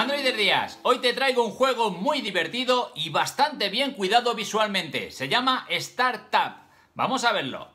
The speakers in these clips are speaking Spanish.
Android Díaz, hoy te traigo un juego muy divertido y bastante bien cuidado visualmente. Se llama Startup. Vamos a verlo.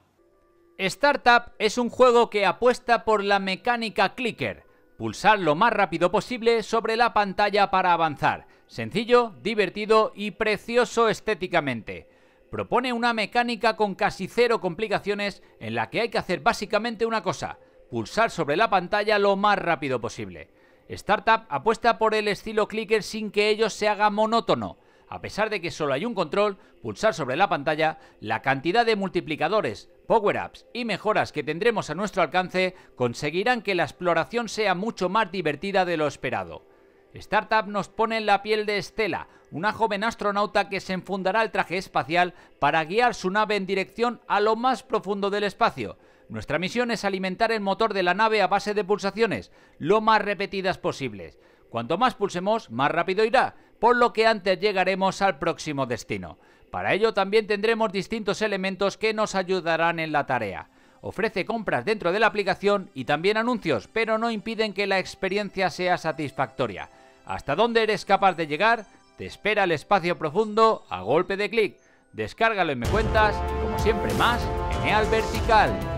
Startup es un juego que apuesta por la mecánica clicker. Pulsar lo más rápido posible sobre la pantalla para avanzar. Sencillo, divertido y precioso estéticamente. Propone una mecánica con casi cero complicaciones en la que hay que hacer básicamente una cosa, pulsar sobre la pantalla lo más rápido posible. Startup apuesta por el estilo clicker sin que ello se haga monótono. A pesar de que solo hay un control, pulsar sobre la pantalla, la cantidad de multiplicadores, power-ups y mejoras que tendremos a nuestro alcance conseguirán que la exploración sea mucho más divertida de lo esperado. Startup nos pone en la piel de Estela, una joven astronauta que se enfundará el traje espacial para guiar su nave en dirección a lo más profundo del espacio. Nuestra misión es alimentar el motor de la nave a base de pulsaciones, lo más repetidas posibles. Cuanto más pulsemos, más rápido irá, por lo que antes llegaremos al próximo destino. Para ello también tendremos distintos elementos que nos ayudarán en la tarea. Ofrece compras dentro de la aplicación y también anuncios, pero no impiden que la experiencia sea satisfactoria. ¿Hasta dónde eres capaz de llegar? Te espera el espacio profundo a golpe de clic. Descárgalo y me cuentas, y como siempre más, en Vertical.